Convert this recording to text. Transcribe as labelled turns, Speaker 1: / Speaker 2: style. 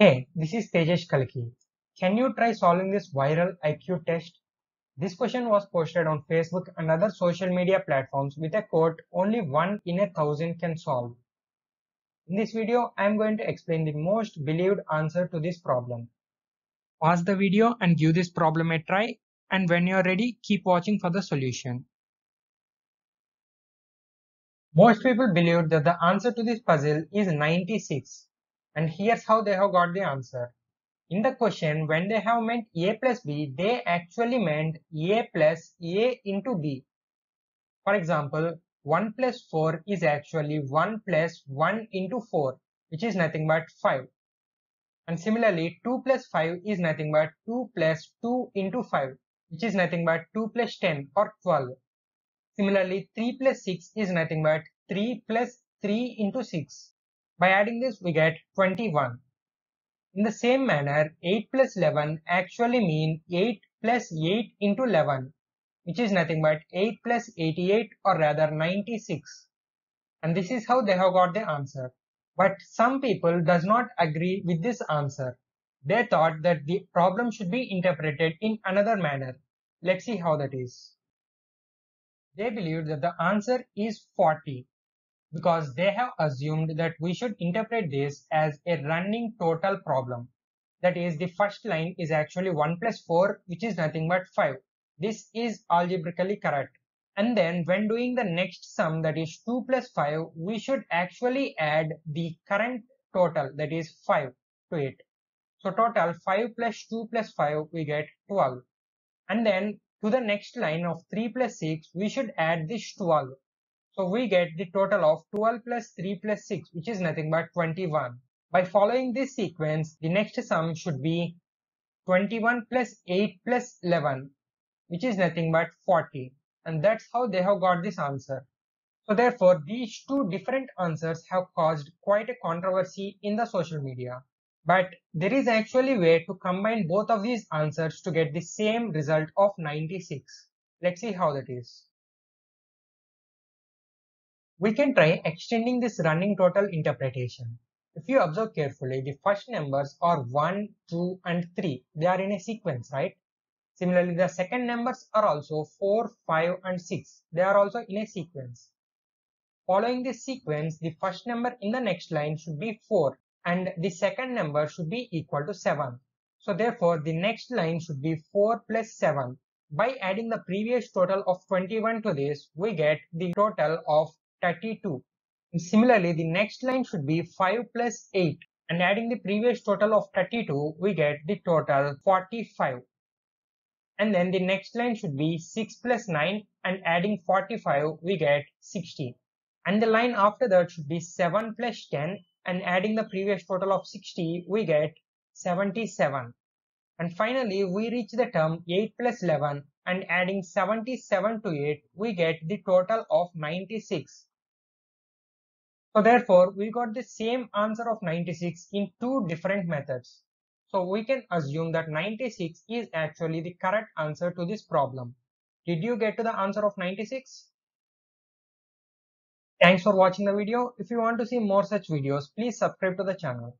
Speaker 1: Hey, this is Tejesh Kalki. Can you try solving this viral IQ test? This question was posted on Facebook and other social media platforms with a quote only one in a thousand can solve. In this video, I am going to explain the most believed answer to this problem. Pause the video and give this problem a try and when you are ready, keep watching for the solution. Most people believe that the answer to this puzzle is 96 and here's how they have got the answer. In the question, when they have meant a plus b, they actually meant a plus a into b. For example, 1 plus 4 is actually 1 plus 1 into 4, which is nothing but 5. And similarly, 2 plus 5 is nothing but 2 plus 2 into 5, which is nothing but 2 plus 10 or 12. Similarly, 3 plus 6 is nothing but 3 plus 3 into 6. By adding this, we get 21. In the same manner, 8 plus 11 actually mean 8 plus 8 into 11, which is nothing but 8 plus 88 or rather 96. And this is how they have got the answer. But some people does not agree with this answer. They thought that the problem should be interpreted in another manner. Let's see how that is. They believed that the answer is 40 because they have assumed that we should interpret this as a running total problem. That is, the first line is actually 1 plus 4, which is nothing but 5. This is algebraically correct. And then when doing the next sum, that is 2 plus 5, we should actually add the current total, that is 5 to it. So total 5 plus 2 plus 5, we get 12. And then to the next line of 3 plus 6, we should add this 12. So we get the total of 12 plus 3 plus 6 which is nothing but 21. By following this sequence, the next sum should be 21 plus 8 plus 11 which is nothing but 40 and that's how they have got this answer. So therefore, these two different answers have caused quite a controversy in the social media. But there is actually a way to combine both of these answers to get the same result of 96. Let's see how that is. We can try extending this running total interpretation. If you observe carefully, the first numbers are 1, 2 and 3. They are in a sequence, right? Similarly, the second numbers are also 4, 5 and 6. They are also in a sequence. Following this sequence, the first number in the next line should be 4 and the second number should be equal to 7. So therefore, the next line should be 4 plus 7. By adding the previous total of 21 to this, we get the total of 32. And similarly, the next line should be 5 plus 8 and adding the previous total of 32, we get the total 45. And then the next line should be 6 plus 9 and adding 45, we get 60. And the line after that should be 7 plus 10 and adding the previous total of 60, we get 77. And finally, we reach the term 8 plus 11 and adding 77 to it, we get the total of 96. So therefore, we got the same answer of 96 in two different methods. So we can assume that 96 is actually the correct answer to this problem. Did you get to the answer of 96? Thanks for watching the video. If you want to see more such videos, please subscribe to the channel.